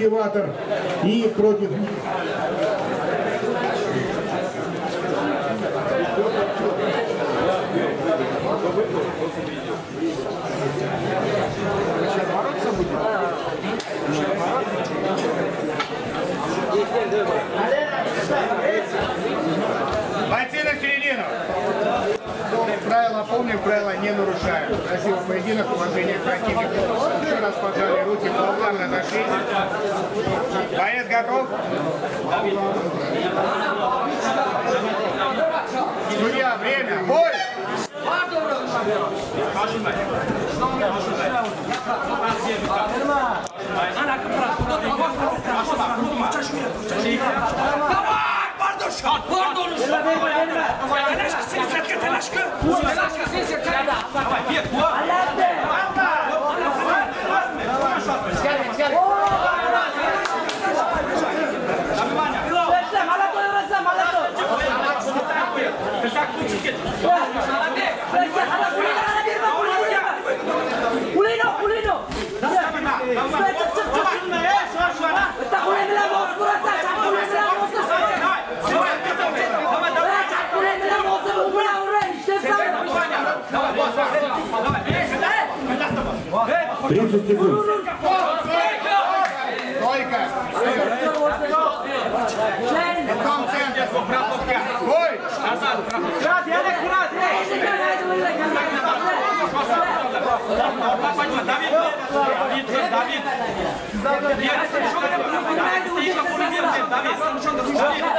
культиватор и против Бойцы на середину. Правила помним, правила не нарушаем. Красивый поединок, уважение к нас поджали руки, полтавно нашлись. Боец готов? Судья, время, бой! Şart var dolu. Telaş kısın, telaş kısın, telaş kısın. Telaş kısın, telaş kısın. 30 секунд. Тройка. Тройка. Давай, 30 секунд. Стойка! Лицом в центр, брат локтя. Бой! Давид, Давид, Давид! Я стоишь как курьер, Давид! Давай, бери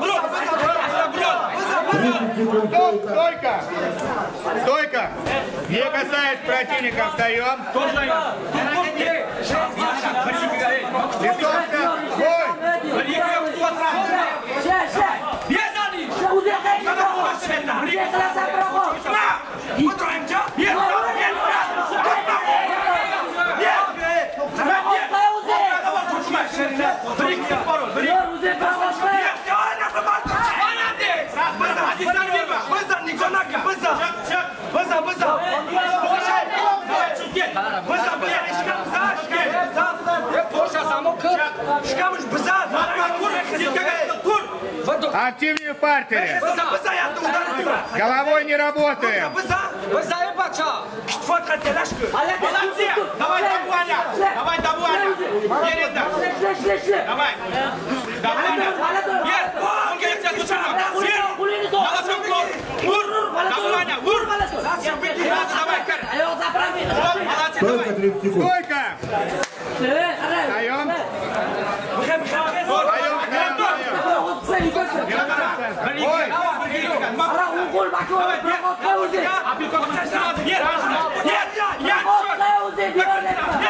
brot. Asta brot. 30 секунд. Стоп, Стойка. стойка! Не касаясь противника, встаем. Лицом в центр. Активнее в партере. Головой не работаем. Давай! Даваня! Нет! Он говорит, я тут Нет! Молодцом, Клод! Ур! Даваня, ур! Давай, Кар! Молодцы, давай! 30 секунд. Стойка! Ой! Нет! Нет! Нет! Нет!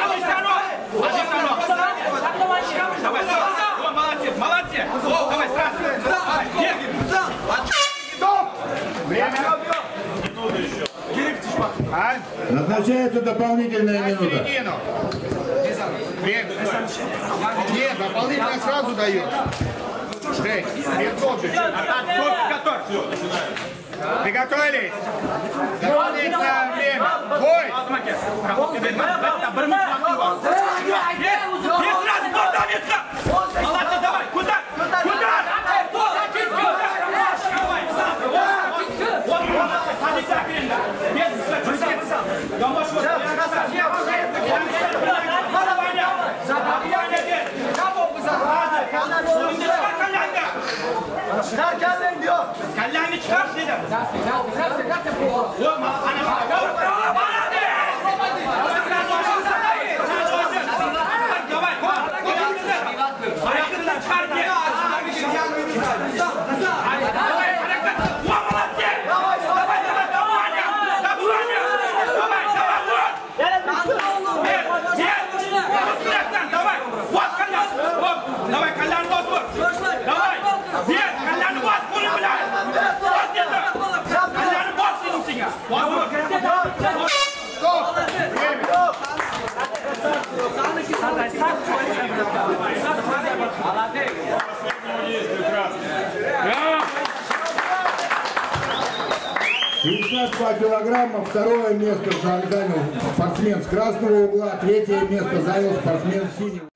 Назначается дополнительная минута. Нет, дополнительная сразу дается. Жень, Приготовились! Дополнительное время! Бой! não não não. 162 килограмма, второе место занял спортсмен с красного угла, третье место занял спортсмен с синего.